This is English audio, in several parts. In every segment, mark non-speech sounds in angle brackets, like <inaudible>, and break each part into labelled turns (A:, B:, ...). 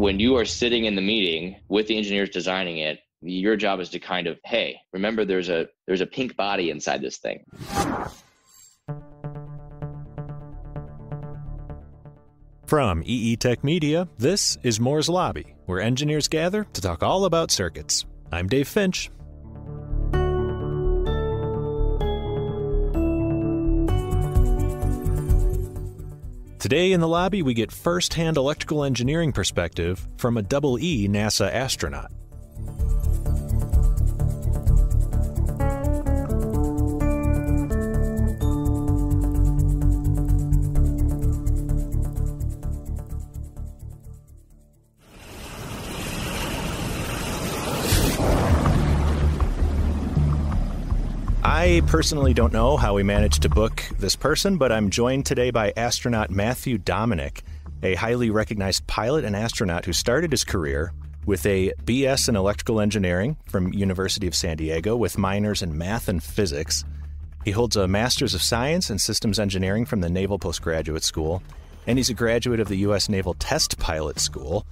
A: when you are sitting in the meeting with the engineers designing it, your job is to kind of, hey, remember there's a there's a pink body inside this thing.
B: From EE Tech Media, this is Moore's Lobby, where engineers gather to talk all about circuits. I'm Dave Finch. Today in the lobby, we get first hand electrical engineering perspective from a double E NASA astronaut. I personally don't know how we managed to book this person, but I'm joined today by astronaut Matthew Dominick, a highly recognized pilot and astronaut who started his career with a BS in electrical engineering from University of San Diego with minors in math and physics. He holds a master's of science in systems engineering from the Naval Postgraduate School, and he's a graduate of the U.S. Naval Test Pilot School.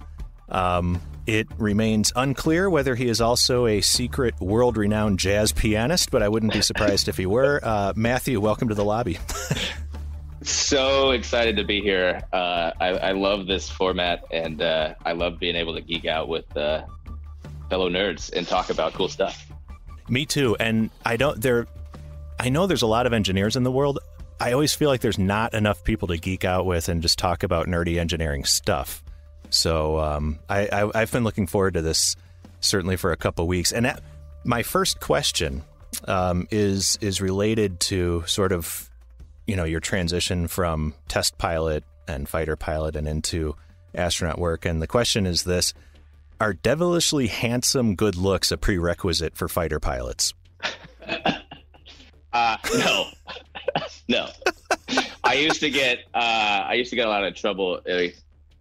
B: Um, it remains unclear whether he is also a secret world renowned jazz pianist, but I wouldn't be surprised if he were. <laughs> Uh, Matthew, welcome to the lobby. <laughs>
A: so excited to be here. Uh, I, I, love this format, and uh, I love being able to geek out with uh, fellow nerds and talk about cool stuff.
B: Me too. And I don't, there, I know there's a lot of engineers in the world. I always feel like there's not enough people to geek out with and just talk about nerdy engineering stuff. So um, I, I, have been looking forward to this certainly for a couple weeks. And that, my first question um, is is related to sort of you know your transition from test pilot and fighter pilot and into astronaut work. And the question is this: Are devilishly handsome good looks a prerequisite for fighter pilots? <laughs>
A: uh, no, <laughs> no. I used to get uh, I used to get a lot of trouble.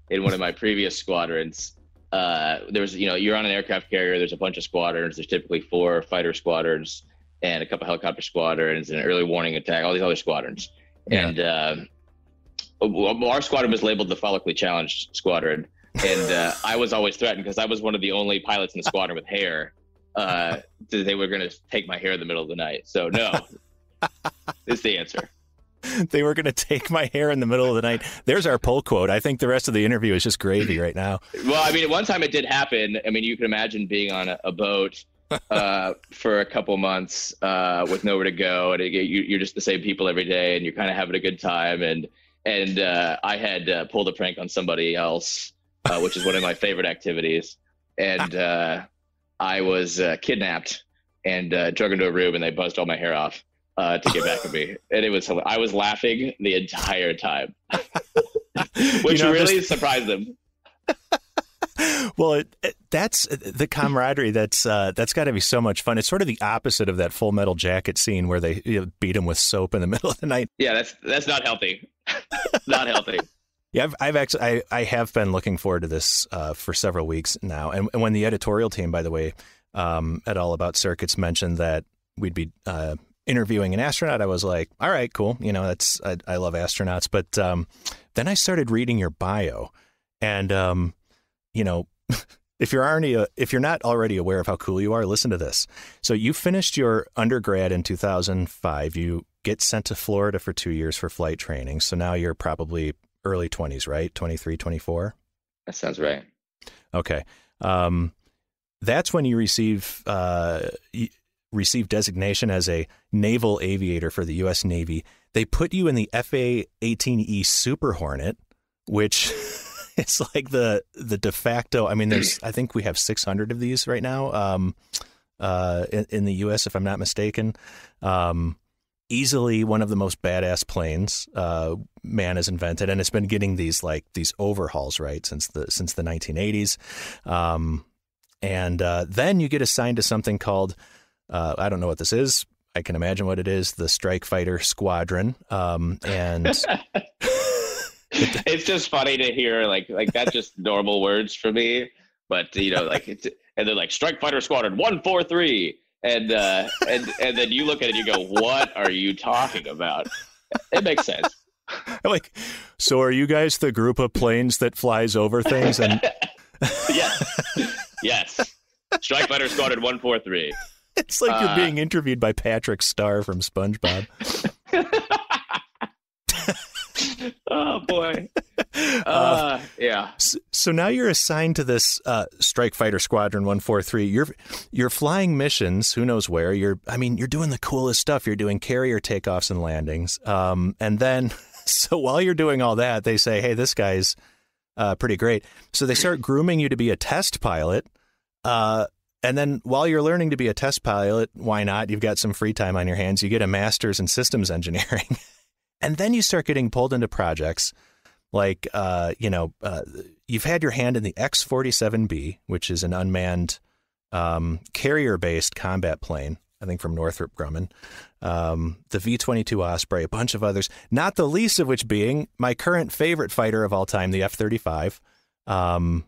A: In one of my previous squadrons. Uh, there was, you know, you're on an aircraft carrier. There's a bunch of squadrons. There's typically four fighter squadrons and a couple helicopter squadrons and an early warning attack. All these other squadrons. Yeah. And uh, our squadron was labeled the follically challenged squadron, and uh, I was always threatened because I was one of the only pilots in the squadron with hair. Uh, <laughs> they were going to take my hair in the middle of the night. So no, <laughs> is the answer. <laughs>
B: they were going to take my hair in the middle of the night. There's our poll quote. I think the rest of the interview is just gravy right now.
A: Well, I mean, one time it did happen. I mean, you can imagine being on a, a boat uh, <laughs> for a couple months uh, with nowhere to go, and it, you, are just the same people every day, and you're kind of having a good time. And and uh, I had uh, pulled a prank on somebody else, uh, which is one of my <laughs> favorite activities. And uh, I was kidnapped and drug into a room, and they buzzed all my hair off uh, to get back at me, <laughs> and it was I was laughing the entire time, <laughs> which you know, really this... surprised them. <laughs>
B: well, it, it, that's the camaraderie. That's uh, that's got to be so much fun. It's sort of the opposite of that Full Metal Jacket scene where they you know, beat him with soap in the middle of the night.
A: Yeah, that's that's not healthy. not healthy.
B: Yeah, I've, I've, actually I, I have been looking forward to this uh, for several weeks now, and, and, when the editorial team, by the way, um, at All About Circuits mentioned that we'd be uh, interviewing an astronaut, I was like, all right, cool. You know, that's I, I love astronauts. But um, then I started reading your bio, and um, you know, <laughs> if you're already a, if you're not already aware of how cool you are, listen to this. So you finished your undergrad in 2005. You get sent to Florida for two years for flight training. So now you're probably early 20s, right? 23, 24.
A: That sounds right.
B: Okay. Um, that's when you receive uh, received designation as a naval aviator for the U.S. Navy. They put you in the FA 18E Super Hornet, which <laughs> is like the the de facto. I mean, there's I think we have 600 of these right now um, uh, in, in, the U.S. if I'm not mistaken. Um, easily one of the most badass planes uh, man has invented, and it's been getting these like these overhauls right since the since the 1980s. Um, and uh, then you get assigned to something called uh, I don't know what this is. I can imagine what it is. The Strike Fighter Squadron, um, and <laughs>
A: it's just funny to hear like like that's just normal words for me. But you know, like it's, and they're like Strike Fighter Squadron one four three, and uh, and and then you look at it, and you go, "What are you talking about?" It makes sense. <laughs>
B: like, so are you guys the group of planes that flies over things and <laughs>
A: yes, yes. Strike Fighter Squadron one four three. <laughs>
B: It's like you're uh, being interviewed by Patrick Star from SpongeBob. <laughs> <laughs>
A: oh boy. Uh, uh, yeah.
B: So, so, now you're assigned to this uh, Strike Fighter Squadron 143. You're you're flying missions, who knows where. You're I mean, you're doing the coolest stuff. You're doing carrier takeoffs and landings. Um, and then so while you're doing all that, they say, "Hey, this guy's uh, pretty great." So they start grooming you to be a test pilot. And then while you're learning to be a test pilot, why not? You've got some free time on your hands. You get a master's in systems engineering. <laughs> and then you start getting pulled into projects like, uh, you know, uh, you've had your hand in the X 47B, which is an unmanned um, carrier based combat plane, I think from Northrop Grumman, um, the V 22 Osprey, a bunch of others, not the least of which being my current favorite fighter of all time, the F 35, um,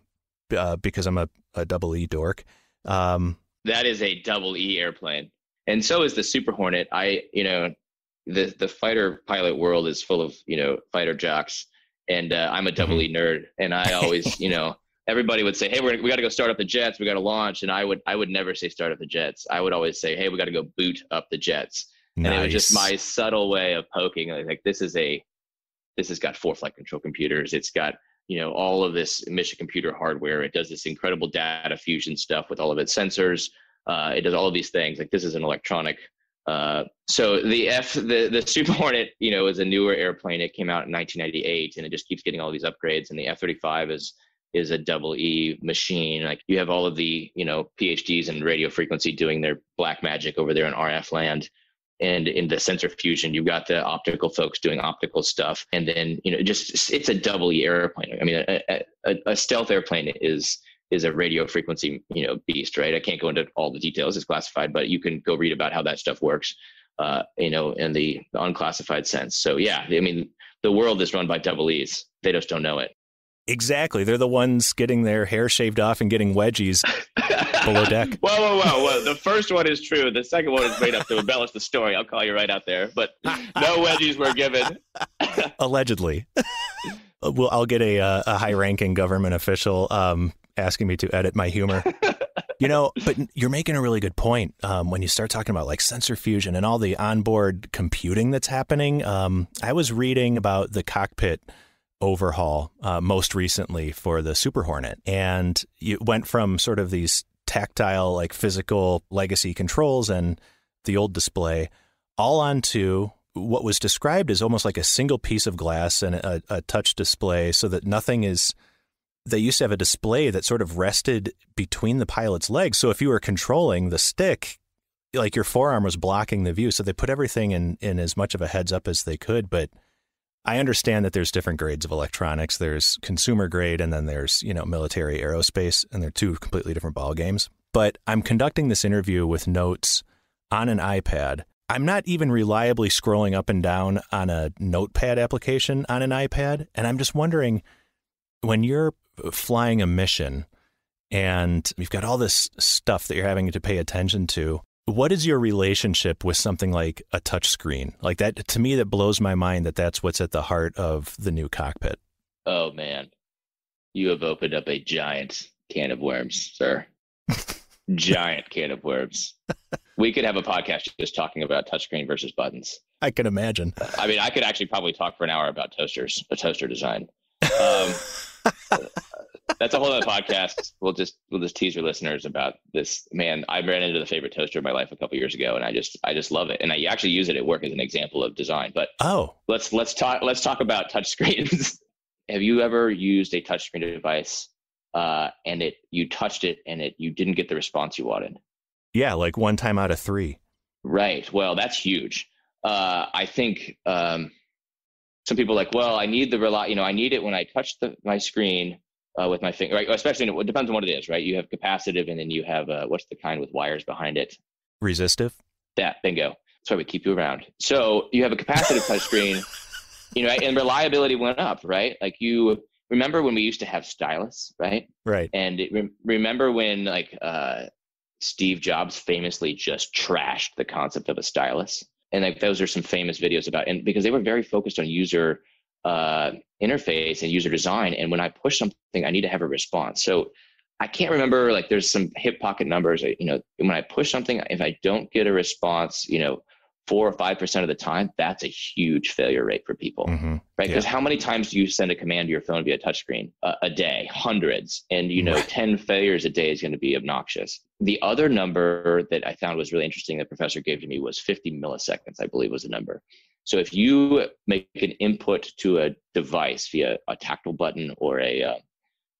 B: uh, because I'm a, a double E dork. Um,
A: that is a double E airplane. And so is the Super Hornet. I, you know, the the fighter pilot world is full of you know fighter jocks, and uh, I'm a double mm-hmm. E nerd, and I always <laughs> you know everybody would say, hey, we're, we got to go start up the jets, we got to launch, and I would I would never say start up the jets. I would always say, hey, we got to go boot up the jets, nice. and it was just my subtle way of poking like this is a this has got four flight control computers, it's got you know all of this mission computer hardware, it does this incredible data fusion stuff with all of its sensors. Uh, it does all of these things. Like this is an electronic uh, so the F, the, the Super Hornet, you know, is a newer airplane. It came out in 1998, and it just keeps getting all these upgrades. And the F-35 is is a double E machine. Like you have all of the, you know, PhDs in radio frequency doing their black magic over there in RF land. And in the sensor fusion, you've got the optical folks doing optical stuff. And then, you know, just it's a double E airplane. I mean, a, a, a stealth airplane is is a radio frequency, you know, beast, right? I can't go into all the details; it's classified, but you can go read about how that stuff works, uh, you know, in the, the unclassified sense. So yeah, I mean, the world is run by double E's. They just don't know it.
B: Exactly. They're the ones getting their hair shaved off and getting wedgies <laughs> below deck.
A: Whoa, whoa, whoa, whoa. The first one is true. The second one is made up to embellish the story. I'll call you right out there. But no wedgies were given. <laughs>
B: Allegedly. well, I'll get a, uh, a high ranking government official um, asking me to edit my humor. you know, but you're making a really good point um, when you start talking about like sensor fusion and all the onboard computing that's happening. Um, I was reading about the cockpit overhaul uh, most recently for the Super Hornet, and it went from sort of these tactile, like physical legacy controls and the old display all onto what was described as almost like a single piece of glass and a, a touch display so that nothing is they used to have a display that sort of rested between the pilot's legs. So if you were controlling the stick, like your forearm was blocking the view. So they put everything in, in as much of a heads up as they could. But I understand that there's different grades of electronics. There's consumer grade and then there's, you know, military aerospace, and they're two completely different ball games. But I'm conducting this interview with notes on an iPad. I'm not even reliably scrolling up and down on a notepad application on an iPad. And I'm just wondering when you're flying a mission and you've got all this stuff that you're having to pay attention to. What is your relationship with something like a touch screen? Like that to me that blows my mind that that's what's at the heart of the new cockpit.
A: Oh man. You have opened up a giant can of worms, sir. <laughs> giant can of worms. We could have a podcast just talking about touchscreen versus buttons.
B: I can imagine.
A: I mean, I could actually probably talk for an hour about toasters, a toaster design. Um, <laughs> that's a whole other podcast. We'll just we'll just tease your listeners about this. Man, I ran into the favorite toaster of my life a couple years ago, and I just I just love it, and I actually use it at work as an example of design. But
B: oh,
A: let's let's talk let's talk about touchscreens. <laughs> Have you ever used a touchscreen device uh, and it you touched it and it you didn't get the response you wanted?
B: Yeah, like one time out of three.
A: Right. Well, that's huge. Uh, I think um, some people are like, well, I need the rely, you know, I need it when I touch the, my screen uh, with my finger, right? Especially, it depends on what it is, right? You have capacitive, and then you have uh, what's the kind with wires behind it?
B: Resistive.
A: That bingo. That's why we keep you around. So you have a capacitive touchscreen, <laughs> you know, and reliability went up, right? Like you remember when we used to have stylus, right?
B: Right.
A: And re- remember when like uh, Steve Jobs famously just trashed the concept of a stylus and like those are some famous videos about and because they were very focused on user uh, interface and user design. And when I push something, I need to have a response. So I can't remember like there's some hip pocket numbers. You know, when I push something, if I don't get a response, you know, four or five percent of the time, that's a huge failure rate for people, mm-hmm. right? Because yeah. how many times do you send a command to your phone via touchscreen uh, a day? Hundreds, and you know, right. ten failures a day is going to be obnoxious. The other number that I found was really interesting that professor gave to me was 50 milliseconds, I believe was the number. So if you make an input to a device via a tactile button or a uh,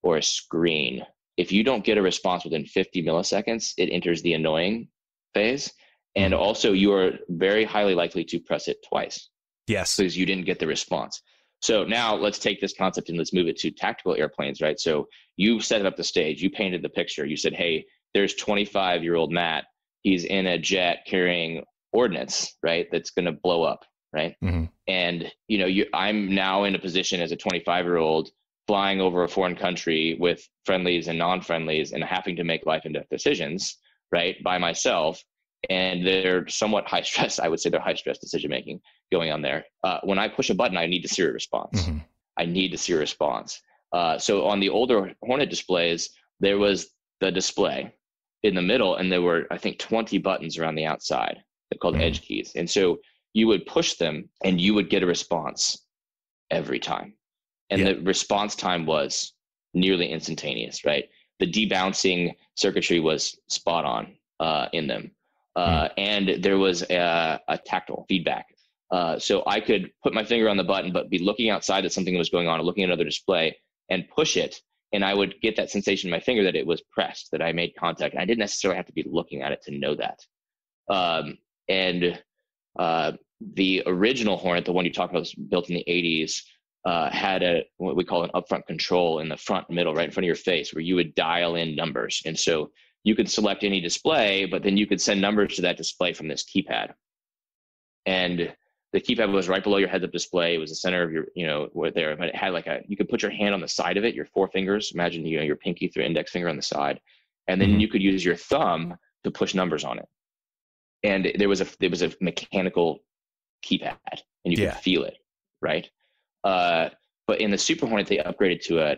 A: or a screen, if you don't get a response within 50 milliseconds, it enters the annoying phase and also you are very highly likely to press it twice.
B: Yes.
A: Because you didn't get the response. So now let's take this concept and let's move it to tactical airplanes, right? So you set up the stage, you painted the picture, you said, hey, there's 25 year old Matt. He's in a jet carrying ordnance, right? That's going to blow up, right? Mm-hmm. And you know, you, I'm now in a position as a 25 year old flying over a foreign country with friendlies and non-friendlies and having to make life and death decisions, right, by myself and they're somewhat high stress. I would say they're high stress decision making going on there. Uh, when I push a button, I need to see a response. Mm-hmm. I need to see a response. Uh, so on the older Hornet displays, there was the display in the middle, and there were I think 20 buttons around the outside. They're called mm-hmm. edge keys, and so you would push them, and you would get a response every time, and yeah. the response time was nearly instantaneous. Right, the debouncing circuitry was spot on uh, in them uh, hmm. and there was a, a tactile feedback. Uh, so I could put my finger on the button, but be looking outside that something that was going on, or looking at another display, and push it, and I would get that sensation in my finger that it was pressed, that I made contact. And I didn't necessarily have to be looking at it to know that. Um, and uh, the original Hornet, the one you talked about, was built in the 80s. Uh, had a what we call an upfront control in the front middle, right in front of your face, where you would dial in numbers, and so you could select any display, but then you could send numbers to that display from this keypad. And the keypad was right below your heads up display. It was the center of your, you know, where there, but it had like a, you could put your hand on the side of it, your four fingers. Imagine, you know, your pinky through index finger on the side. And then mm-hmm. you could use your thumb to push numbers on it. And there was a, there was a mechanical keypad and you yeah. could feel it. Right. Uh, but in the Super Hornet, they upgraded to a,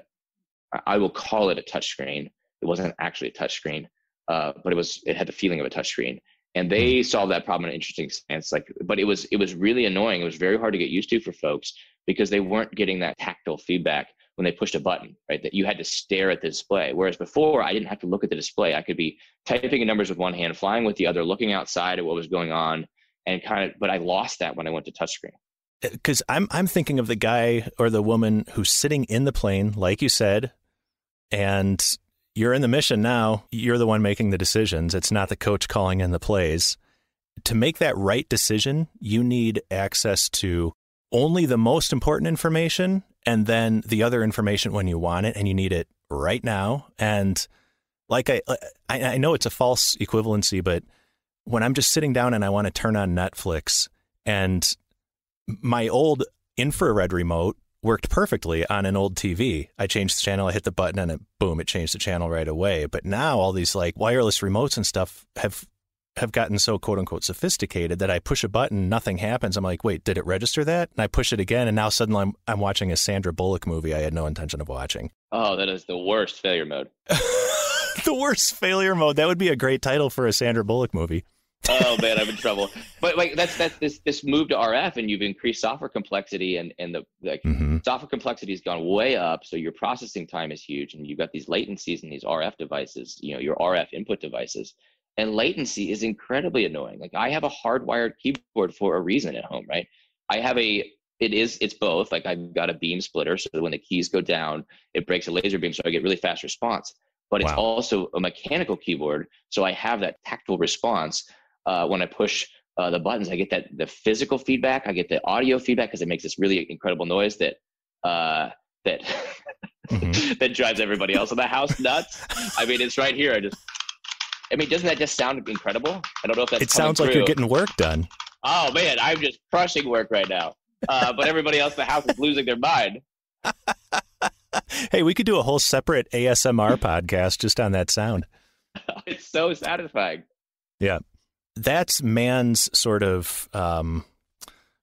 A: I will call it a touchscreen it wasn't actually a touchscreen, uh, but it was it had the feeling of a touchscreen. And they mm-hmm. solved that problem in an interesting sense. Like, but it was it was really annoying. It was very hard to get used to for folks because they weren't getting that tactile feedback when they pushed a button, right? That you had to stare at the display. Whereas before, I didn't have to look at the display. I could be typing in numbers with one hand, flying with the other, looking outside at what was going on, and kind of. But I lost that when I went to touchscreen
B: because I'm I'm thinking of the guy or the woman who's sitting in the plane, like you said, and you're in the mission now. You're the one making the decisions. It's not the coach calling in the plays. To make that right decision, you need access to only the most important information and then the other information when you want it and you need it right now. And like I, I, know it's a false equivalency, but when I'm just sitting down and I want to turn on Netflix and my old infrared remote worked perfectly on an old TV. I changed the channel, I hit the button, and it boom, it changed the channel right away. But now all these like wireless remotes and stuff have have gotten so quote unquote sophisticated that I push a button, nothing happens. I'm like, wait, did it register that? And I push it again, and now suddenly I'm I'm watching a Sandra Bullock movie I had no intention of watching.
A: Oh, that is the worst failure mode. <laughs>
B: the worst failure mode. That would be a great title for a Sandra Bullock movie
A: oh man, I'm in trouble. But like that's that's this this move to RF, and you've increased software complexity, and and the like mm-hmm. software complexity has gone way up. So your processing time is huge, and you've got these latencies in these RF devices. You know your RF input devices, and latency is incredibly annoying. Like I have a hardwired keyboard for a reason at home, right? I have a it is it's both. Like I've got a beam splitter, so that when the keys go down, it breaks a laser beam, so I get really fast response. But it's also a mechanical keyboard, so I have that tactile response uh, when I push uh, the buttons, I get that the physical feedback, I get the audio feedback because it makes this really incredible noise that uh, that mm-hmm. <laughs> that drives everybody else in the house nuts. I mean, it's right here. I just, I mean, doesn't that just sound incredible? I don't know if that's.
B: It sounds like you're getting work done.
A: Oh man, I'm just crushing work right now. Uh, but everybody else in the house is losing their mind.
B: hey, we could do a whole separate ASMR podcast just on that sound. <laughs>
A: it's so satisfying.
B: Yeah that's man's sort of, um,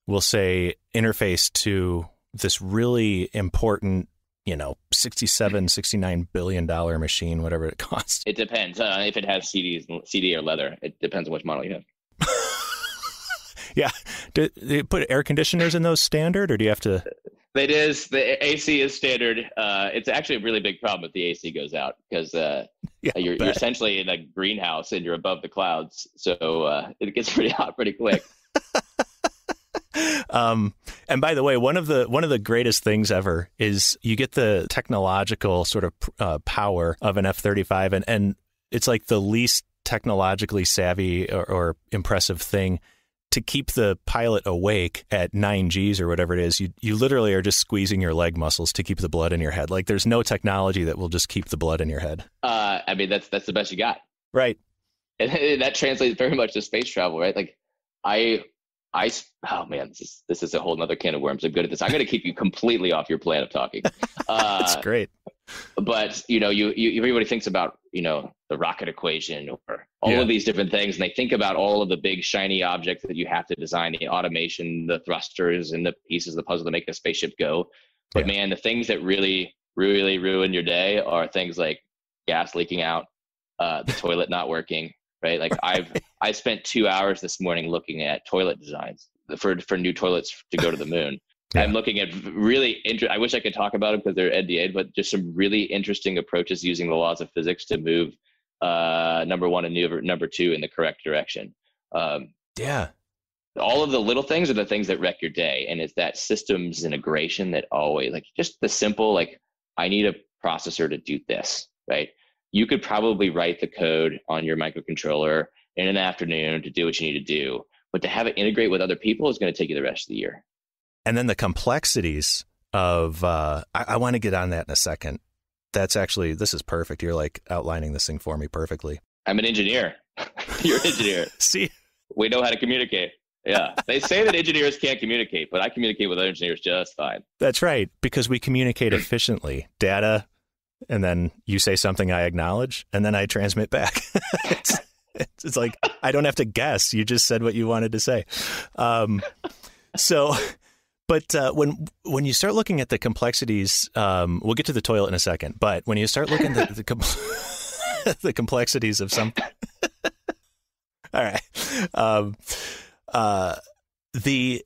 B: we'll say, interface to this really important you know 67 69 billion dollar machine whatever it costs.
A: It depends uh, if it has cds cd or leather it depends on which model you have. <laughs>
B: Yeah. Do they put air conditioners in those standard or do you have to
A: it is the AC is standard. Uh, it's actually a really big problem if the AC goes out because uh, <laughs> yeah, you're, you're, essentially in a greenhouse and you're above the clouds, so uh, it gets <laughs> pretty hot pretty quick. <laughs>
B: um, and by the way, one of the one of the greatest things ever is you get the technological sort of uh, power of an F thirty five, and and it's like the least technologically savvy or, or impressive thing to keep the pilot awake at 9 Gs or whatever it is, you, you literally are just squeezing your leg muscles to keep the blood in your head. Like there's no technology that will just keep the blood in your head.
A: Uh, I mean, that's, that's the best you got.
B: Right.
A: And that translates very much to space travel, right? Like I, I, oh man, this is, this is a whole nother can of worms. I'm good at this. I'm going to keep you completely off your plan of talking. <laughs>
B: Uh, that's great.
A: But you know, you, you, everybody thinks about, you know, the rocket equation or all yeah. of these different things. And they think about all of the big shiny objects that you have to design the automation the thrusters and the pieces of the puzzle to make a spaceship go. But yeah. man the things that really really ruin your day are things like gas leaking out uh, the toilet not working right? Like i've <laughs> i spent two hours this morning looking at toilet designs for for new toilets to go to the moon yeah. i'm looking at really inter- i wish i could talk about it because they're nda but just some really interesting approaches using the laws of physics to move uh, number one and number, number two in the correct direction. Um,
B: yeah.
A: All of the little things are the things that wreck your day. And it's that systems integration that always, like, just the simple, like, I need a processor to do this, right? You could probably write the code on your microcontroller in an afternoon to do what you need to do. But to have it integrate with other people is going to take you the rest of the year.
B: And then the complexities of, uh, I, I want to get on that in a second that's actually this is perfect. You're like outlining this thing for me perfectly.
A: I'm an engineer. <laughs> You're an engineer. <laughs>
B: See,
A: we know how to communicate. Yeah, they say that engineers can't communicate, but I communicate with other engineers just fine.
B: That's right, because we communicate efficiently. Data, and then you say something I acknowledge, and then I transmit back. <laughs> it's, it's, like I don't have to guess. You just said what you wanted to say. Um, so but uh, when when you start looking at the complexities, um, we'll get to the toilet in a second. But when you start looking at the the, com- <laughs> the complexities of some, <laughs> all right, um, uh, the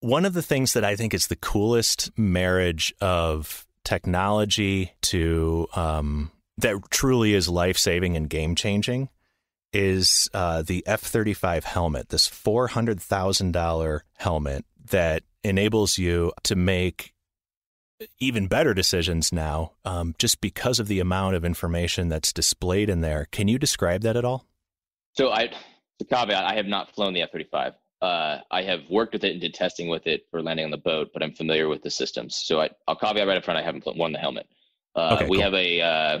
B: one of the things that I think is the coolest marriage of technology to um, that truly is life saving and game changing is uh, the F thirty five helmet. This four hundred thousand dollar helmet that enables you to make even better decisions now um, just because of the amount of information that's displayed in there. Can you describe that at all?
A: So I, the caveat, I have not flown the F-35. Uh, I have worked with it and did testing with it for landing on the boat, but I'm familiar with the systems. So I, will caveat right up front, I haven't won the helmet. Uh, okay, we cool. have a, uh,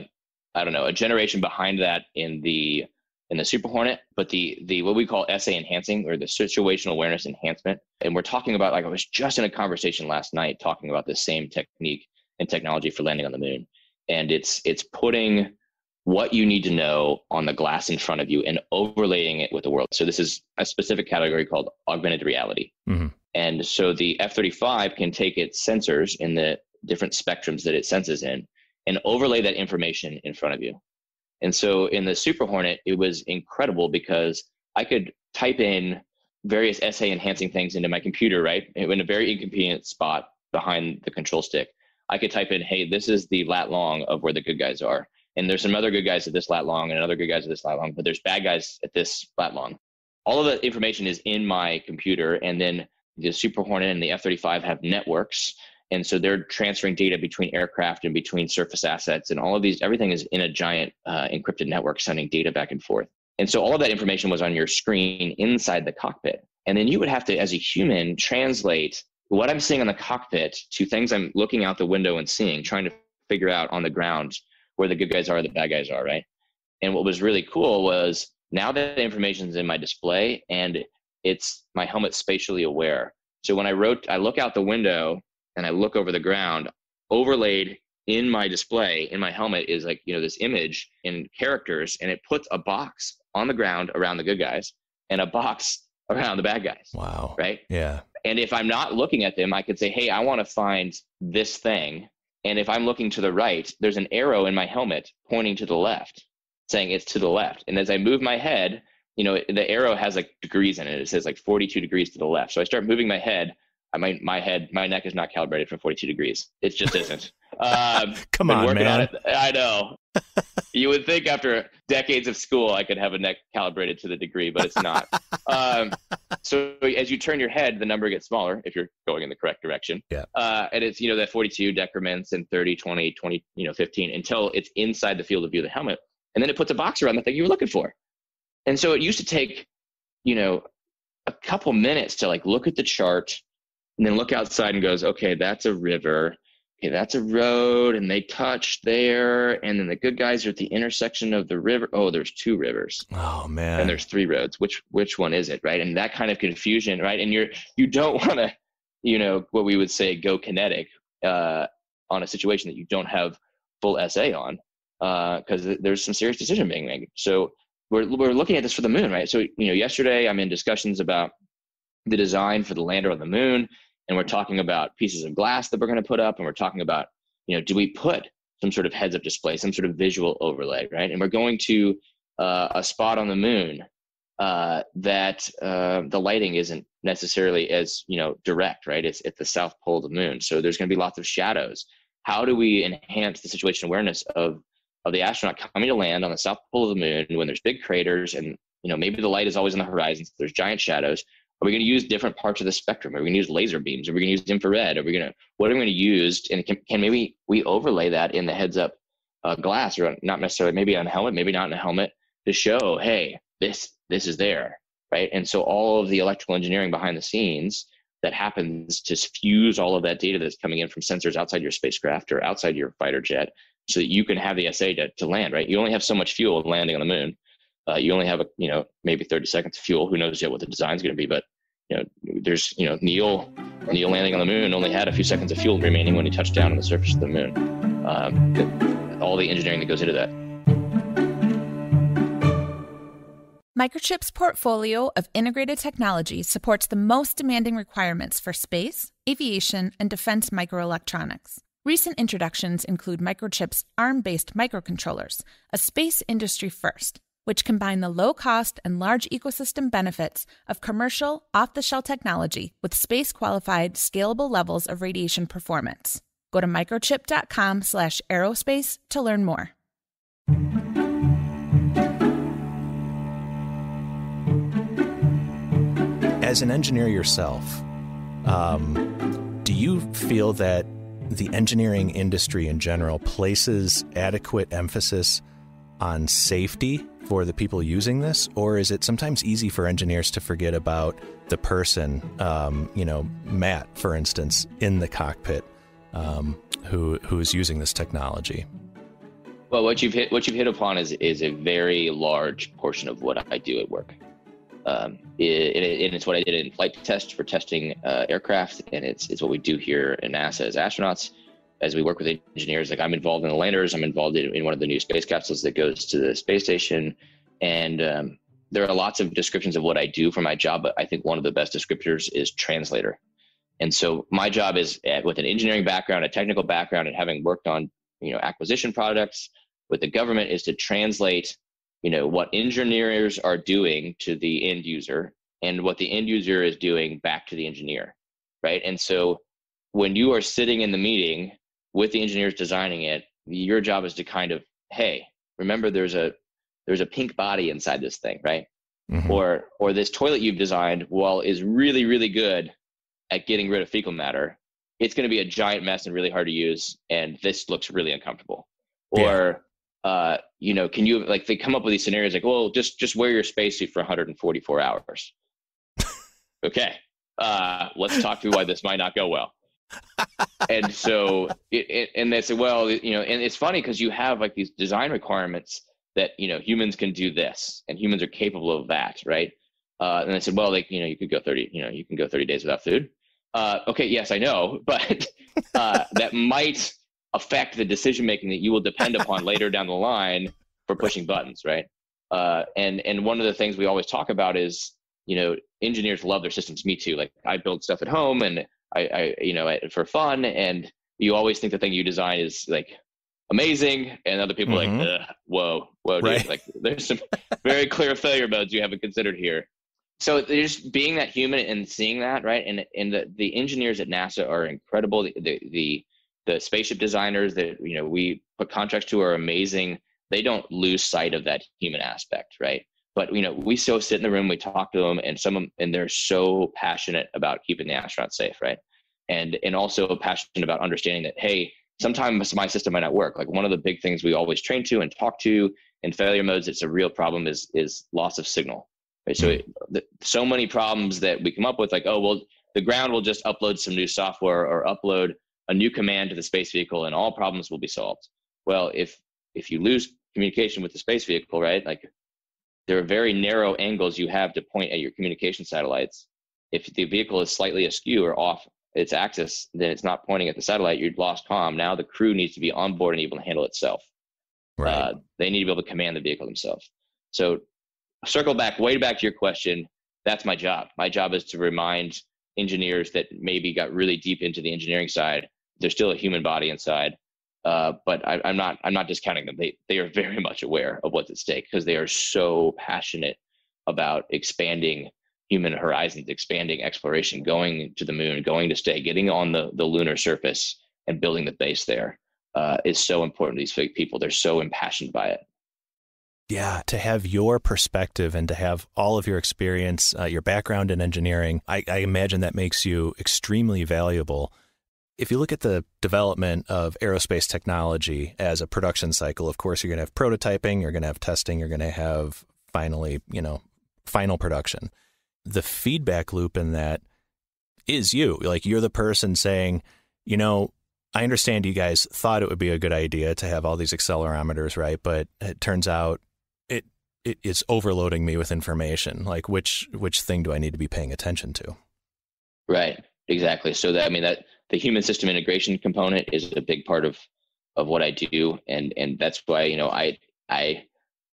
A: I don't know, a generation behind that in the in the Super Hornet, but the the what we call SA enhancing or the situational awareness enhancement. And we're talking about like I was just in a conversation last night talking about the same technique and technology for landing on the moon. And it's it's putting what you need to know on the glass in front of you and overlaying it with the world. So this is a specific category called augmented reality. Mm-hmm. And so the F-35 can take its sensors in the different spectrums that it senses in and overlay that information in front of you. And so in the Super Hornet, it was incredible because I could type in various SA enhancing things into my computer, right? In a very inconvenient spot behind the control stick. I could type in, hey, this is the lat long of where the good guys are. And there's some other good guys at this lat long and other good guys at this lat long, but there's bad guys at this lat long. All of the information is in my computer. And then the Super Hornet and the F 35 have networks and so they're transferring data between aircraft and between surface assets and all of these everything is in a giant uh, encrypted network sending data back and forth. And so all of that information was on your screen inside the cockpit. And then you would have to as a human translate what i'm seeing on the cockpit to things i'm looking out the window and seeing trying to figure out on the ground where the good guys are the bad guys are right? And what was really cool was now that the information is in my display and it's my helmet spatially aware. So when i wrote i look out the window and I look over the ground, overlaid in my display in my helmet is like you know this image in characters, and it puts a box on the ground around the good guys and a box around the bad guys.
B: Wow.
A: Right.
B: Yeah.
A: and if I'm not looking at them, I could say, hey, I want to find this thing. And if I'm looking to the right, there's an arrow in my helmet pointing to the left, saying it's to the left. And as I move my head, you know, the arrow has like degrees in it. It says like 42 degrees to the left. So I start moving my head. I my my head, my neck is not calibrated for 42 degrees. It just isn't. <laughs>
B: Um, Come on, man. On
A: I know. <laughs> you would think after decades of school I could have a neck calibrated to the degree, but it's not. <laughs> um, so as you turn your head, the number gets smaller if you're going in the correct direction.
B: Yeah.
A: Uh, and it's you know that 42 decrements and 30, 20, 20, you know 15 until it's inside the field of view of the helmet, and then it puts a box around the thing you were looking for. And so it used to take, you know, a couple minutes to like look at the chart and then look outside and goes, okay, that's a river. Okay, that's a road, and they touch there, and then the good guys are at the intersection of the river. Oh, there's two rivers.
B: Oh man.
A: And there's three roads. Which which one is it, right? And that kind of confusion, right? And you're you don't <laughs> want to, you know, what we would say go kinetic uh, on a situation that you don't have full SA on, because uh, there's some serious decision being made. So we're we're looking at this for the moon, right? So you know, yesterday I'm in discussions about the design for the lander on the moon, and we're talking about pieces of glass that we're going to put up, and we're talking about you know, do we put some sort of heads-up display, some sort of visual overlay, right? And we're going to uh, a spot on the moon uh, that uh, the lighting isn't necessarily as you know direct, right? It's at the south pole of the moon, so there's going to be lots of shadows. How do we enhance the situation awareness of of the astronaut coming to land on the south pole of the moon when there's big craters and you know maybe the light is always on the horizon so there's giant shadows are we going to use different parts of the spectrum? Are we going to use laser beams? Are we going to use infrared? Are we going to what are we going to use? And can, can maybe we overlay that in the heads up uh, glass or not necessarily maybe on a helmet maybe not in a helmet to show hey this this is there right? And so all of the electrical engineering behind the scenes that happens to fuse all of that data that's coming in from sensors outside your spacecraft or outside your fighter jet so that you can have the SA to, to land, right? You only have so much fuel landing on the moon. Uh, you only have a, you know, maybe 30 seconds of fuel. Who knows yet what the design is going to be, but you know, there's, you know, Neil, Neil landing on the moon only had a few seconds of fuel remaining when he touched down on the surface of the moon. Um, all the engineering that goes into that.
C: Microchip's portfolio of integrated technology supports the most demanding requirements for space, aviation, and defense microelectronics. Recent introductions include Microchip's ARM based microcontrollers, a space industry first, which combine the low cost and large ecosystem benefits of commercial, off the shelf technology with space qualified, scalable levels of radiation performance. Go to microchip.com slash aerospace to learn more.
B: As an engineer yourself, um, do you feel that the engineering industry in general places adequate emphasis on safety for the people using this, or is it sometimes easy for engineers to forget about the person, um, you know, Matt, for instance, in the cockpit, um, who who is using this technology?
A: Well, what you've hit what you've hit upon is is a very large portion of what I do at work. Um, it, it, and it's what I did in flight tests for testing uh, aircraft, and it's it's what we do here in NASA as astronauts. As we work with engineers, like I'm involved in the landers, I'm involved in, in one of the new space capsules that goes to the space station, and um, there are lots of descriptions of what I do for my job. But I think one of the best descriptors is translator. And so my job is with an engineering background, a technical background, and having worked on you know acquisition products with the government is to translate you know what engineers are doing to the end user and what the end user is doing back to the engineer right and so when you are sitting in the meeting with the engineers designing it your job is to kind of hey remember there's a there's a pink body inside this thing right mm-hmm. or or this toilet you've designed while is really really good at getting rid of fecal matter it's going to be a giant mess and really hard to use and this looks really uncomfortable or uh, you know, can you like they come up with these scenarios like, well, just just wear your spacesuit for 144 hours. <laughs> okay, uh, let's talk through why this might not go well. And so, it, it, and they say, well, you know, and it's funny because you have like these design requirements that you know humans can do this and humans are capable of that, right? Uh, and I said, well, like you know, you could go 30, you know, you can go 30 days without food. Uh, okay, yes, I know, <laughs> but uh, that might affect the decision making that you will depend upon <laughs> later down the line for pushing buttons, right? Uh, and and one of the things we always talk about is you know, engineers love their systems. Me too. Like I build stuff at home and I, I you know, for fun. And you always think the thing you design is like amazing, and other people mm-hmm. like, whoa, whoa, right. like there's some very <laughs> clear failure modes you haven't considered here. So there's being that human and seeing that, right? And and the, the engineers at NASA are incredible. The, the the the spaceship designers that you know we put contracts to are amazing. They don't lose sight of that human aspect, right? But you know, we still sit in the room, we talk to them, and some of them, and they're so passionate about keeping the astronauts safe, right? And and also passionate about understanding that hey, sometimes my system might not work. Like one of the big things we always train to and talk to in failure modes, it's a real problem is is loss of signal. Right? So hmm. it, the, so many problems that we come up with, like oh well, the ground will just upload some new software or upload a new command to the space vehicle, and all problems will be solved. Well, if if you lose communication with the space vehicle, right? Like there are very narrow angles you have to point at your communication satellites. If the vehicle is slightly askew or off its axis, then it's not pointing at the satellite. You've lost comm. Now the crew needs to be on board and able to handle itself. Right. Uh, they need to be able to command the vehicle themselves. So, circle back, way back to your question. That's my job. My job is to remind engineers that maybe got really deep into the engineering side. There's still a human body inside, uh, but I, am not. I'm not discounting them. They they are very much aware of what's at stake because they are so passionate about expanding human horizons, expanding exploration, going to the moon, going to stay, getting on the, the lunar surface and building the base there uh, is so important to these people. They're so impassioned by it.
B: Yeah, to have your perspective and to have all of your experience, uh, your background in engineering, I, I imagine that makes you extremely valuable. If you look at the development of aerospace technology as a production cycle, of course, you're going to have prototyping, you're going to have testing, you're going to have finally, you know, final production the feedback loop in that is you. Like you're the person saying, you know, I understand you guys thought it would be a good idea to have all these accelerometers, right? But it turns out it, it it's overloading me with information. Like which which thing do I need to be paying attention to?
A: Right. Exactly. So that I mean that the human system integration component is a big part of of what I do, and and that's why you know I I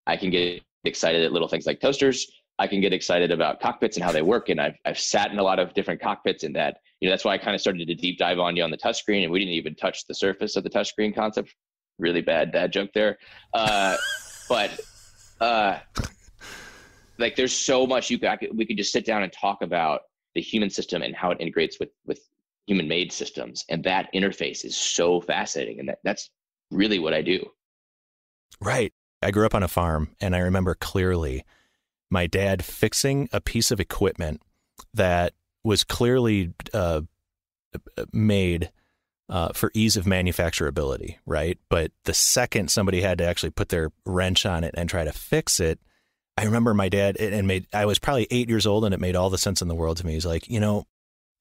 A: I can get excited at little things like toasters I can get excited about cockpits and how they work. And I've, I've sat in a lot of different cockpits and that, you know, that's why I kind of started to deep dive on you on the touchscreen and we didn't even touch the surface of the touchscreen concept. Really bad dad joke there. Uh, but uh, like there's so much you could, we could just sit down and talk about the human system and how it integrates with, with human made systems. And that interface is so fascinating. And that, that's really what I do.
B: Right. I grew up on a farm and I remember clearly my dad fixing a piece of equipment that was clearly uh, made uh, for ease of manufacturability, right? But the second somebody had to actually put their wrench on it and try to fix it, I remember my dad and made. I was probably eight years old, and it made all the sense in the world to me. He's like, you know,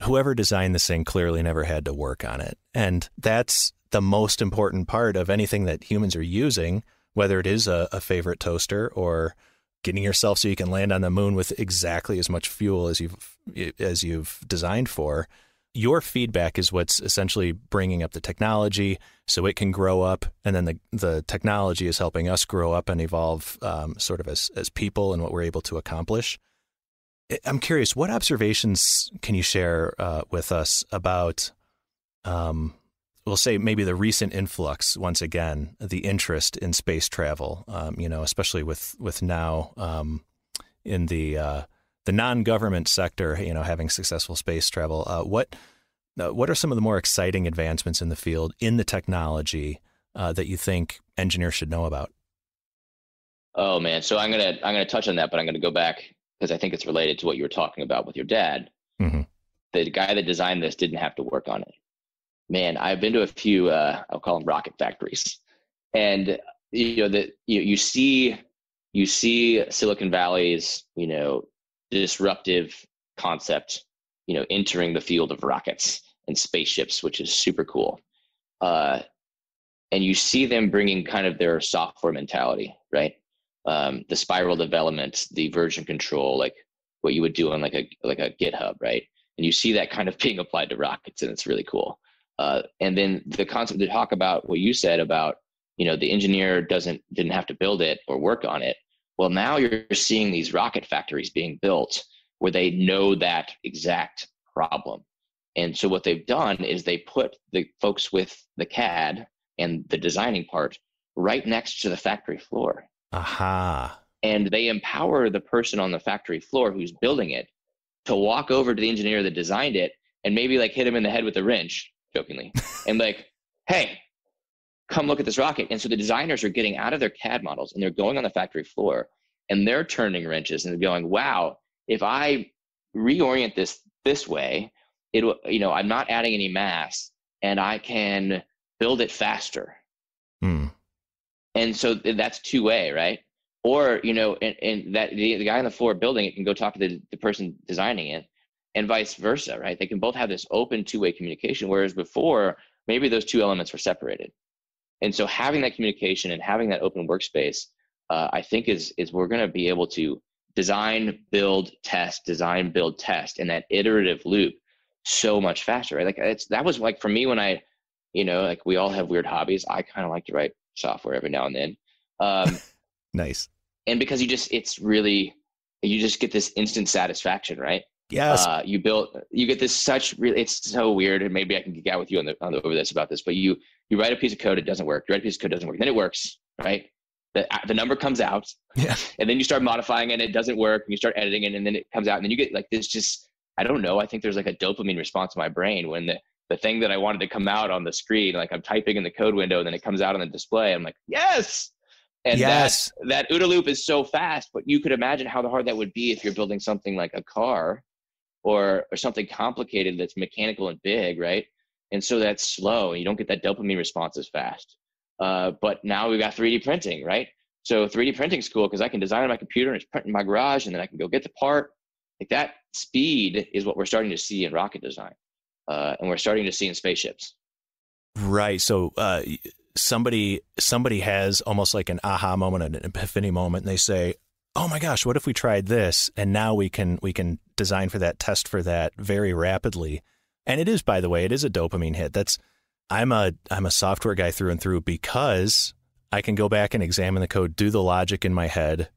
B: whoever designed this thing clearly never had to work on it, and that's the most important part of anything that humans are using, whether it is a, a favorite toaster or getting yourself so you can land on the moon with exactly as much fuel as you've as you've designed for. Your feedback is what's essentially bringing up the technology so it can grow up. And then the the technology is helping us grow up and evolve um, sort of as as people and what we're able to accomplish i'm curious what observations can you share uh, with us about um, we'll say maybe the recent influx once again, the interest in space travel. Um, you know, especially with with now um, in the uh, the non-government sector, you know, having successful space travel. Uh, what uh, what are some of the more exciting advancements in the field in the technology uh, that you think engineers should know about?
A: Oh man, so I'm gonna I'm gonna touch on that, but I'm gonna go back because I think it's related to what you were talking about with your dad. Mm-hmm. The guy that designed this didn't have to work on it man, I've been to a few, uh, I'll call them rocket factories, and you know that you, you see you see Silicon Valley's you know disruptive concept, you know, entering the field of rockets and spaceships, which is super cool. Uh, and you see them bringing kind of their software mentality, right? Um, the spiral development, the version control, like what you would do on like a like a GitHub, right? And you see that kind of <laughs> being applied to rockets, and it's really cool. Uh, and then the concept to talk about what you said about you know the engineer doesn't didn't have to build it or work on it well now you're seeing these rocket factories being built where they know that exact problem. And so what they've done is they put the folks with the CAD and the designing part right next to the factory floor.
B: Aha.
A: And they empower the person on the factory floor who's building it to walk over to the engineer that designed it and maybe like hit him in the head with a wrench, jokingly, <laughs> and like, hey, come look at this rocket. And so the designers are getting out of their CAD models and they're going on the factory floor and they're turning wrenches and they're going, wow, if I reorient this this way, it will, you know, I'm not adding any mass and I can build it faster.
B: Hmm.
A: And so that's two way, right? Or, you know, and, and that the, the guy on the floor building it can go talk to the, the person designing it and vice versa, right? They can both have this open two way communication. Whereas before, maybe those two elements were separated. And so having that communication and having that open workspace, uh, I think is is we're going to be able to design, build, test, design, build, test, in that iterative loop so much faster. Right? Like it's that was like for me when I, you know, like we all have weird hobbies. I kind of like to write software every now and then. Um, <laughs>
B: nice.
A: And because you just, it's really, you just get this instant satisfaction, right?
B: Yes.
A: Uh, you build, you get this such really, it's so weird. And maybe I can get out with you on the, on the, over this about this, but you, you write a piece of code, it doesn't work. You write a piece of code, doesn't work. Then it works, right? The, the number comes out <laughs>
B: yeah.
A: and then you start modifying it, it doesn't work. And you start editing it and then it comes out and then you get like this just, I don't know. I think there's like a dopamine response in my brain when the, the thing that I wanted to come out on the screen, like I'm typing in the code window and then it comes out on the display. I'm like, yes. And
B: yes.
A: that, that OODA loop is so fast, but you could imagine how hard that would be if you're building something like a car or, or something complicated that's mechanical and big, right? And so that's slow and you don't get that dopamine response as fast. Uh, but now we've got 3D printing, right? So 3D printing is cool because I can design on my computer and it's print in my garage and then I can go get the part. Like that speed is what we're starting to see in rocket design. Uh, and we're starting to see in spaceships.
B: Right. So uh, somebody somebody has almost like an aha moment, an epiphany moment, and they say, "Oh my gosh, what if we tried this?" And now we can we can design for that, test for that very rapidly. And it is, by the way, it is a dopamine hit. That's I'm a I'm a software guy through and through because I can go back and examine the code, do the logic in my head,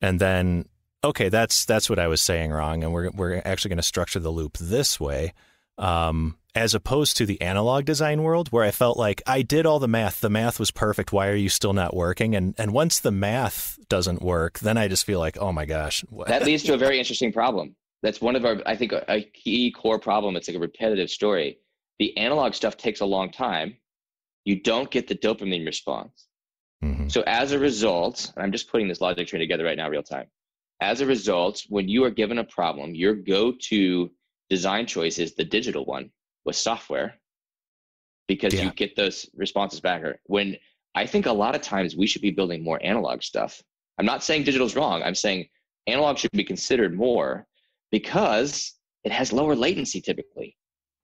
B: and then okay, that's that's what I was saying wrong, and we're we're actually going to structure the loop this way um, as opposed to the analog design world where I felt like I did all the math. The math was perfect. Why are you still not working? And and once the math doesn't work, then I just feel like, oh my gosh. What?
A: That leads to a very <laughs> interesting problem. That's one of our, I think, a, key core problem. It's like a repetitive story. The analog stuff takes a long time. You don't get the dopamine response. Mm-hmm. So as a result, I'm just putting this logic tree together right now, real time. As a result, when you are given a problem, your go-to design choice is the digital one with software because yeah. you get those responses back. When I think a lot of times we should be building more analog stuff. I'm not saying digital is wrong. I'm saying analog should be considered more because it has lower latency typically.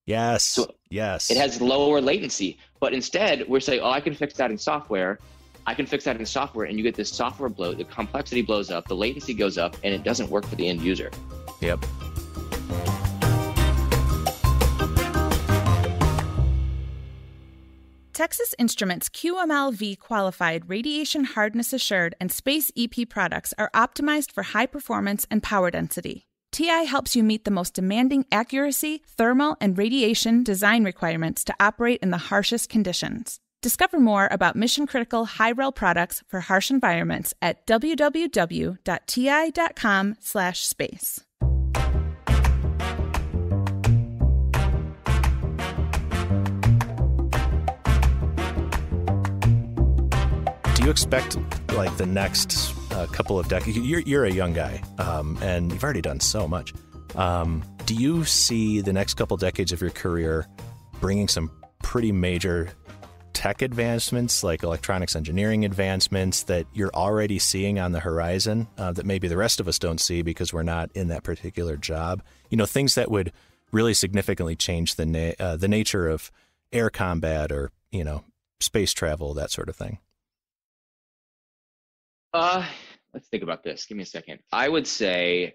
B: Yes. So yes.
A: It has lower latency. But instead, we're saying, oh, I can fix that in software. I can fix that in software. And you get this software blow, the complexity blows up, the latency goes up, and it doesn't work for the end user.
B: Yep.
C: Texas Instruments QMLV qualified radiation hardness assured and space EP products are optimized for high performance and power density. TI helps you meet the most demanding accuracy, thermal, and radiation design requirements to operate in the harshest conditions. Discover more about mission critical high rel products for harsh environments at www.ti.com/space.
B: you expect like the next uh, couple of decades? You're you're a young guy, um, and you've already done so much. Um, do you see the next couple decades of your career bringing some pretty major tech advancements, like electronics engineering advancements, that you're already seeing on the horizon uh, that maybe the rest of us don't see because we're not in that particular job? You know, things that would really significantly change the na- uh, the nature of air combat or you know space travel, that sort of thing.
A: Uh, let's think about this. Give me a second. I would say,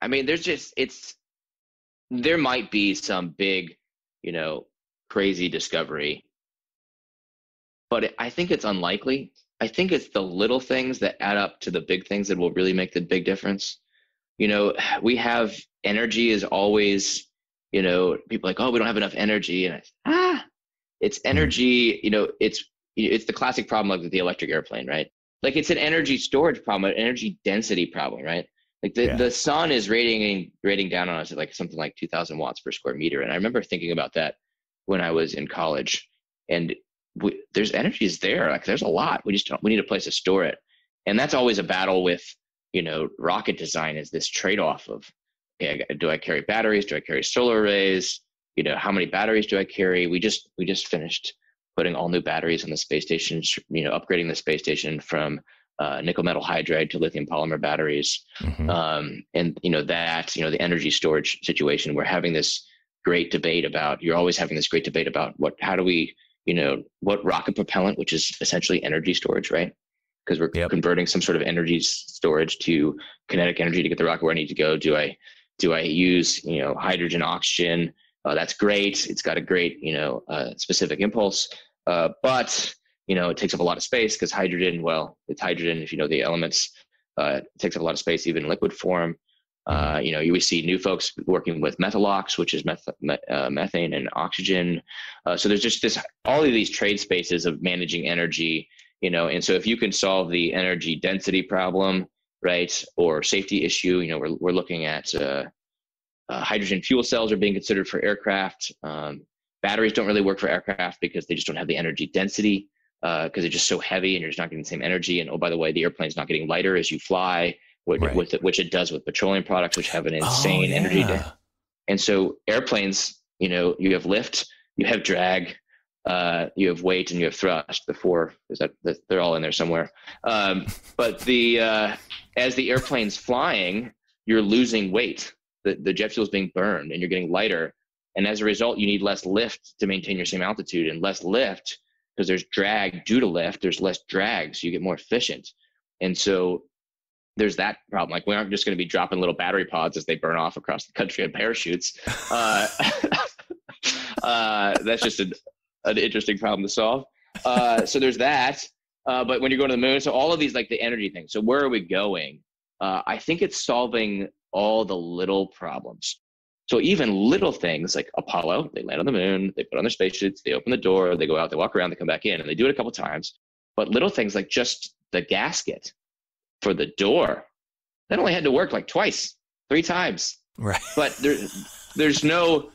A: I mean, there's just it's there might be some big, you know, crazy discovery, but I think it's unlikely. I think it's the little things that add up to the big things that will really make the big difference. you know, we have energy is always, you know, people like, oh, we don't have enough energy. And I, ah, it's hmm. energy, you know, it's, it's the classic problem of the electric airplane, right? Like it's an energy storage problem, an energy density problem, right? Like the, yeah. the sun is rating rating down on us at like something like 2000 watts per square meter. And I remember thinking about that when I was in college and we, there's energy is there. Like there's a lot. We just don't, we need a place to store it. And that's always a battle with, you know, rocket design is this trade-off of, okay, do I carry batteries? Do I carry solar arrays? You know, how many batteries do I carry? We just, we just finished putting all new batteries on the space station, you know, upgrading the space station from uh, nickel metal hydride to lithium polymer batteries. Mm-hmm. Um, and, you know, that, you know, the energy storage situation, we're having this great debate about, you're always having this great debate about what, how do we, you know, what rocket propellant, which is essentially energy storage, right? Because we're yep. converting some sort of energy storage to kinetic energy to get the rocket where I need to go. Do I do I use you know hydrogen, oxygen? Uh, that's great. It's got a great you know uh, specific impulse, uh, but you know it takes up a lot of space because hydrogen. Well, it's hydrogen. If you know the elements, uh, it takes up a lot of space even in liquid form. Uh, you know, you see new folks working with methalox, which is meth- uh, methane and oxygen. So there's just this all of these trade spaces of managing energy. You know, and so if you can solve the energy density problem, right, or safety issue, you know, we're we're looking at uh, uh, hydrogen fuel cells are being considered for aircraft. Um, batteries don't really work for aircraft because they just don't have the energy density because they're just so heavy and you're just not getting the same energy. And oh, by the way, the airplane's not getting lighter as you fly which, right. with, which it does with petroleum products, which have an oh, insane oh, yeah. energy. And so airplanes, you know, you have lift, you have drag, uh, you have weight, and you have thrust. Before is that, that they're all in there somewhere. Um, but the uh, as the airplane's flying, you're losing weight. The the jet fuel is being burned, and you're getting lighter. And as a result, you need less lift to maintain your same altitude, and less lift because there's drag due to lift. There's less drag, so you get more efficient. And so there's that problem. Like we aren't just going to be dropping little battery pods as they burn off across the country on parachutes. Uh, <laughs> uh, that's just an, an interesting problem to solve. Uh, so there's that. Uh, but when you're going to the moon, so all of these like the energy things. So where are we going? Uh, I think it's solving all the little problems. So even little things like Apollo, they land on the moon, they put on their spacesuits, they open the door, they go out, they walk around, they come back in, and they do it a couple times. But little things like just the gasket for the door. That only had to work like twice, three times.
B: Right.
A: But there, there's no,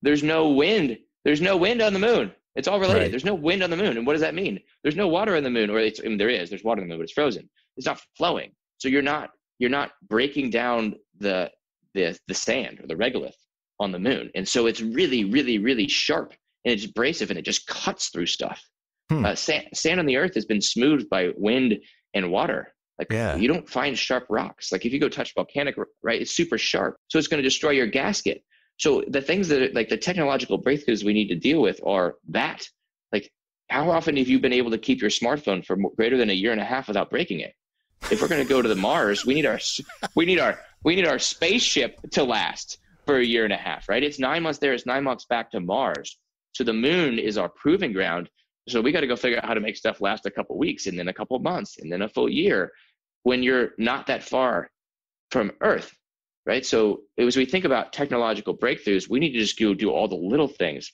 A: there's no wind. There's no wind on the moon. It's all related. Right. There's no wind on the moon. And what does that mean? There's no water on the moon, or it's, I mean, there is. There's water on the moon, but it's frozen. It's not flowing. So you're not you're not breaking down the the the sand or the regolith on the moon. And so it's really, really, really sharp and it's abrasive and it just cuts through stuff. Hmm. Uh, sand, sand on the earth has been smoothed by wind and water. Like yeah. you don't find sharp rocks. Like if you go touch volcanic, right, it's super sharp. So it's going to destroy your gasket. So the things that are, like the technological breakthroughs we need to deal with are that. Like how often have you been able to keep your smartphone for greater than a year and a half without breaking it? If we're going to go to the Mars, we need our we need our we need our spaceship to last for a year and a half, right? It's nine months there, it's nine months back to Mars. So the moon is our proving ground. So we got to go figure out how to make stuff last a couple weeks and then a couple months and then a full year when you're not that far from Earth, right? So as we think about technological breakthroughs, we need to just go do all the little things.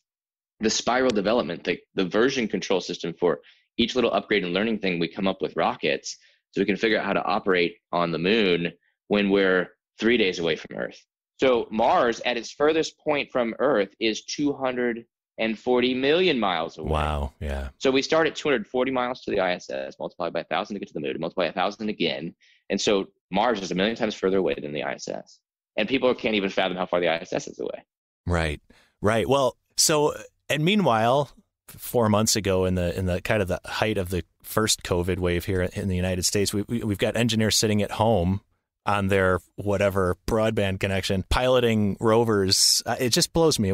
A: The spiral development, the, the version control system for each little upgrade and learning thing we come up with rockets, so we can figure out how to operate on the moon when we're three days away from Earth. So Mars, at its furthest point from Earth, is 200 and 40 million miles away.
B: Wow. Yeah.
A: So we start at 240 miles to the ISS, multiply by 1,000 to get to the moon, multiply 1,000 again. And so Mars is a million times further away than the ISS. And people can't even fathom how far the ISS is away.
B: Right. Right. Well, so, and meanwhile, four months ago in the in the kind of the height of the first COVID wave here in the United States, we, we, we've got engineers sitting at home on their whatever broadband connection piloting rovers. Uh, it just blows me.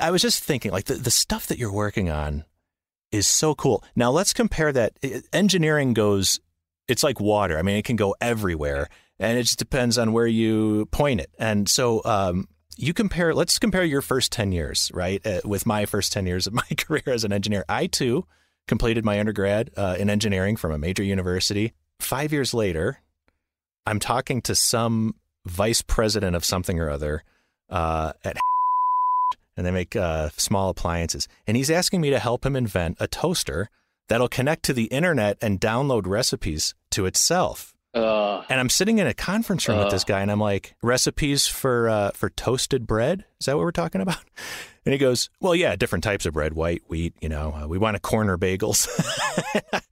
B: I was just thinking, like the, the stuff that you're working on is so cool. Now let's compare that. Engineering goes, it's like water. I mean, it can go everywhere, and it just depends on where you point it. And so, um, you compare. Let's compare your first ten years, right, uh, with my first ten years of my <laughs> career as an engineer. I too completed my undergrad uh, in engineering from a major university. Five years later, I'm talking to some vice president of something or other uh, at <laughs> and they make uh, small appliances. And he's asking me to help him invent a toaster that'll connect to the internet and download recipes to itself.
A: Uh,
B: And I'm sitting in a conference room with this guy, and I'm like, recipes for uh, for toasted bread? Is that what we're talking about? <laughs> And he goes, well, yeah, different types of bread, white, wheat. You know, uh, we want to corner bagels. <laughs> and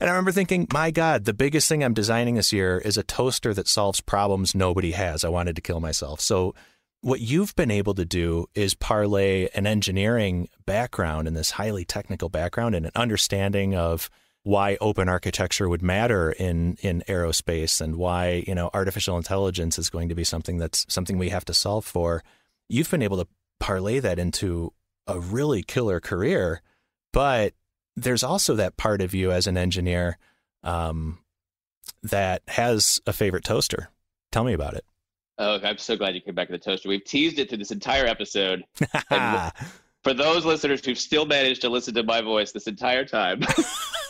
B: I remember thinking, my God, the biggest thing I'm designing this year is a toaster that solves problems nobody has. I wanted to kill myself. So what you've been able to do is parlay an engineering background and this highly technical background and an understanding of why open architecture would matter in in aerospace and why you know artificial intelligence is going to be something that's something we have to solve for you've been able to parlay that into a really killer career but there's also that part of you as an engineer um, that has a favorite toaster tell me about it
A: oh, I'm so glad you came back to the toaster. We've teased it through this entire episode. <laughs> And for those listeners who've still managed to listen to my voice this entire time, <laughs>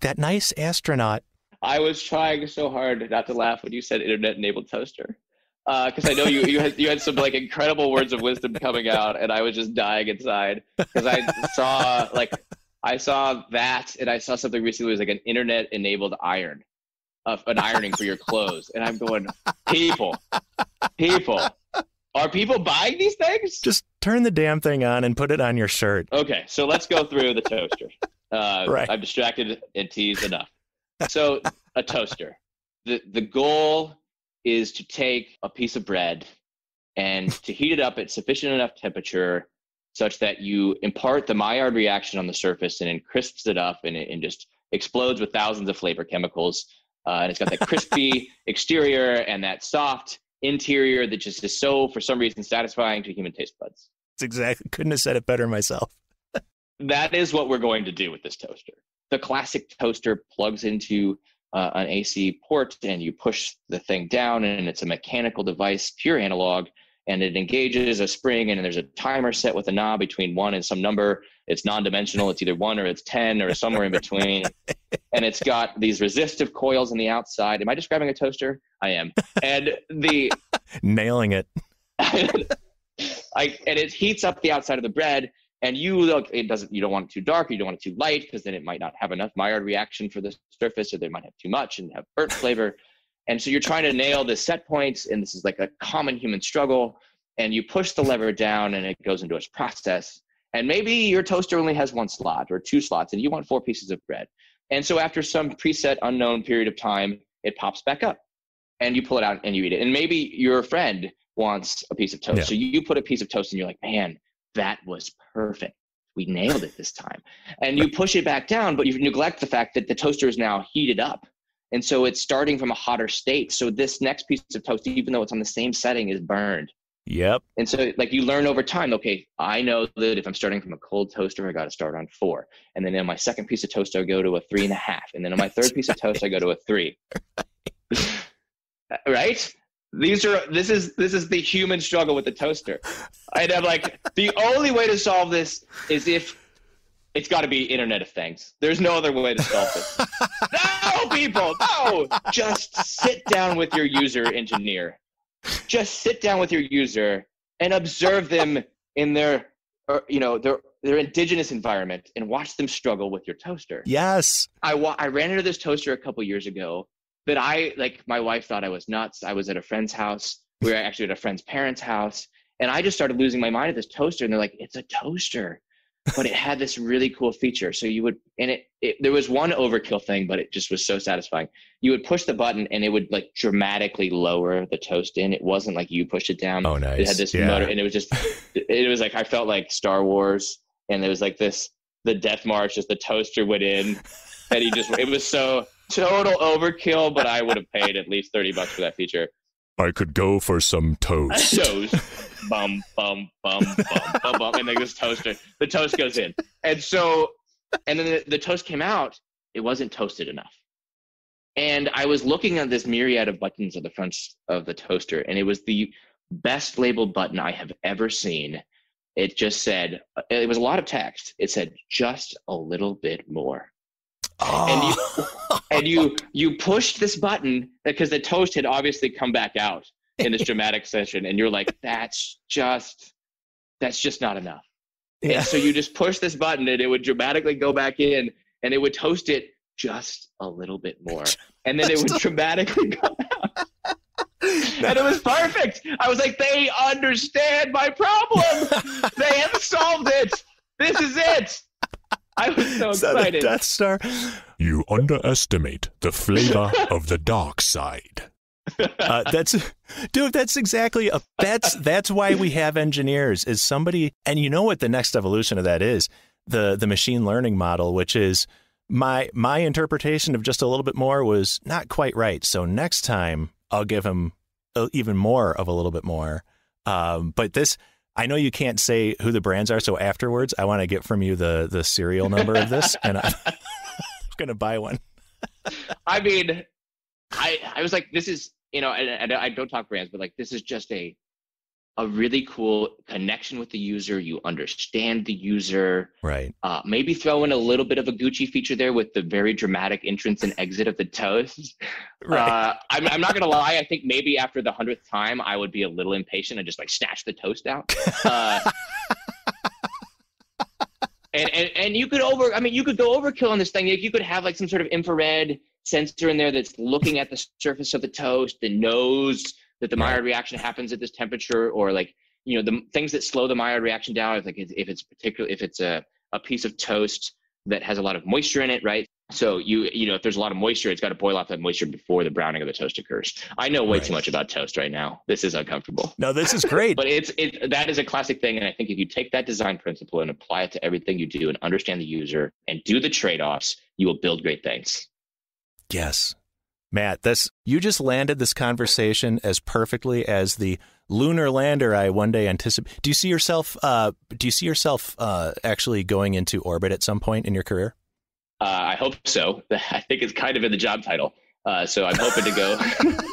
B: that nice astronaut
A: I was trying so hard not to laugh when you said internet-enabled toaster, uh, because I know you you had you had some like incredible words of wisdom coming out, and I was just dying inside because I saw like I saw that, and I saw something recently was like an internet-enabled iron, of an ironing for your clothes, and I'm going, people, people, are people buying these things?
B: just turn the damn thing on and put it on your shirt
A: Okay, so let's go through the toaster. Uh,
B: Right.
A: I'm distracted and teased enough. So a toaster. The the goal is to take a piece of bread and to heat it up at sufficient enough temperature such that you impart the Maillard reaction on the surface and it crisps it up and it and just explodes with thousands of flavor chemicals. Uh, and it's got that crispy <laughs> exterior and that soft interior that just is so, for some reason, satisfying to human taste buds
B: It's exactly couldn't have said it better myself.
A: That is what we're going to do with this toaster. The classic toaster plugs into uh, an AC port and you push the thing down, and it's a mechanical device, pure analog, and it engages a spring, and there's a timer set with a knob between one and some number. It's non dimensional, it's either one or it's 10 or somewhere in between. <laughs> and it's got these resistive coils on the outside. Am I describing a toaster? I am. And the <laughs>
B: Nailing it. <laughs>
A: I, and it heats up the outside of the bread and you look it doesn't you don't want it too dark or you don't want it too light because then it might not have enough maillard reaction for the surface or they might have too much and have burnt <laughs> flavor. And so you're trying to nail the set points and this is like a common human struggle. And you push the lever down and it goes into its process. And maybe your toaster only has one slot or two slots and you want four pieces of bread. And so after some preset unknown period of time it pops back up and you pull it out and you eat it. And maybe your friend wants a piece of toast.
B: Yeah.
A: so you put a piece of toast and you're like man that was perfect we nailed it this time and you push it back down but you neglect the fact that the toaster is now heated up and so it's starting from a hotter state so this next piece of toast even though it's on the same setting is burned
B: Yep.
A: and so, like, you learn over time, okay, I know that if I'm starting from a cold toaster, I got to start on four. And then in my second piece of toast, I go to a three and a half. And then on my third piece of toast, I go to a three. <laughs> right? These are, this is, this is the human struggle with the toaster. And I'm like, the only way to solve this is if it's got to be Internet of Things. There's no other way to solve this. no, people, no. Just sit down with your user engineer just sit down with your user and observe them in their or, you know their their indigenous environment and watch them struggle with your toaster
B: Yes.
A: i wa- i ran into this toaster a couple years ago that i like my wife thought i was nuts. I was at a friend's house. We were actually at a friend's parents house. And i just started losing my mind at this toaster and they're like it's a toaster. But it had this really cool feature. So you would and it, it there was one overkill thing but it just was so satisfying. You would push the button and it would like dramatically lower the toast in. It wasn't like you pushed it down.
B: Oh, nice.
A: it had this
B: yeah.
A: motor and it was just it was like i felt like star wars and there was like this the death march as the toaster went in and he just it was so total overkill but i would have paid at least 30 bucks for that feature.
B: I could go for some toast. <laughs>
A: toast. Bum bum bum bum bum bum and then this toaster the toast goes in. And so and then the, the toast came out. It wasn't toasted enough. And i was looking at this myriad of buttons on the front of the toaster and it was the best labeled button i have ever seen. It just said it was a lot of text. It said just a little bit more
B: Oh.
A: and you oh. and you you pushed this button because the toast had obviously come back out in this <laughs> dramatic session, and you're like, that's just that's just not enough.
B: yeah.
A: And so you just push this button, and it would dramatically go back in, and it would toast it just a little bit more, and then it would dramatically <laughs> go out. And it was perfect. I was like, they understand my problem. <laughs> they have solved it. This is it. <laughs> I was so
B: Is that a
A: excited.
B: Death Star?
D: You underestimate the flavor <laughs> of the dark side. <laughs>
B: Uh, that's dude. That's exactly a. That's that's why we have engineers. Is somebody, and you know what the next evolution of that is the the machine learning model, which is my my interpretation of just a little bit more was not quite right. So next time I'll give him a, even more of a little bit more. Um, but this. I know you can't say who the brands are, so afterwards I want to get from you the the serial number of this, <laughs> and I'm <laughs> going to buy one. <laughs>
A: I mean, I I was like, this is you know, and, and I don't talk brands, but like this is just a a really cool connection with the user. You understand the user.
B: Right.
A: Uh, maybe throw in a little bit of a Gucci feature there with the very dramatic entrance and exit of the toast. <laughs>
B: Right.
A: Uh, I'm, I'm not gonna lie. I think maybe after the hundredth time, I would be a little impatient and just like snatch the toast out. <laughs> Uh, and, and and you could over. I mean, you could go overkill on this thing. Like, you could have like some sort of infrared sensor in there that's looking at the surface of the toast and knows that the. Maillard reaction happens at this temperature, or like you know the things that slow the Maillard reaction down. If like if it's particular, if it's a a piece of toast that has a lot of moisture in it, right? So you you know if there's a lot of moisture, it's got to boil off that moisture before the browning of the toast occurs. I know way
B: Right.
A: too much about toast right now. This is uncomfortable.
B: No, this is great. <laughs>
A: But it's it that is a classic thing, and I think if you take that design principle and apply it to everything you do and understand the user and do the trade-offs, you will build great things.
B: Yes. Matt, this you just landed this conversation as perfectly as the lunar lander I one day anticipate. Do you see yourself uh do you see yourself uh actually going into orbit at some point in your career?
A: Uh, I hope so. <laughs> I think it's kind of in the job title. Uh, so I'm hoping to go. <laughs>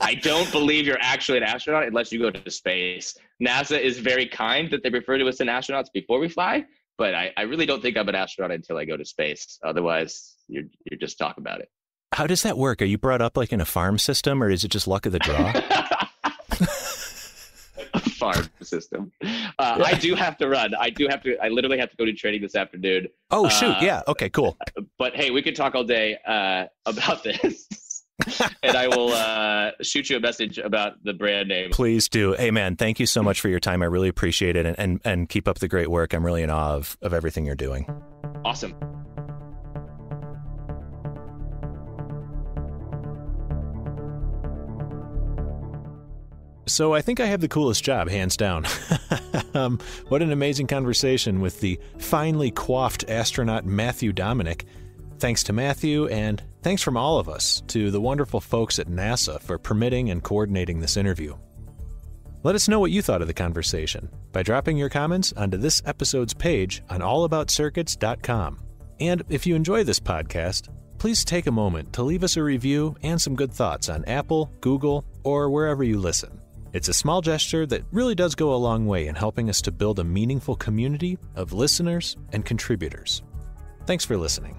A: I don't believe you're actually an astronaut unless you go to space. NASA is very kind that they refer to us as astronauts before we fly, but I, I really don't think I'm an astronaut until I go to space. Otherwise, you're you're just talk about it.
B: How does that work? Are you brought up like in a farm system or is it just luck of the draw? <laughs>
A: Farm system. Uh, I do have to run. I do have to. I literally have to go to training this afternoon.
B: oh shoot,
A: Uh,
B: yeah. Okay, cool.
A: But hey, we could talk all day uh, about this, <laughs> and I will uh, shoot you a message about the brand name.
B: Please do. Hey man, thank you so much for your time. I really appreciate it and and, and keep up the great work. I'm really in awe of, of everything you're doing.
A: Awesome.
B: So I think I have the coolest job, hands down. <laughs> um, what an amazing conversation with the finely coiffed astronaut Matthew Dominick. Thanks to Matthew, and thanks from all of us to the wonderful folks at NASA for permitting and coordinating this interview. Let us know what you thought of the conversation by dropping your comments onto this episode's page on allaboutcircuits.com. And if you enjoy this podcast, please take a moment to leave us a review and some good thoughts on Apple, Google, or wherever you listen. It's a small gesture that really does go a long way in helping us to build a meaningful community of listeners and contributors. Thanks for listening.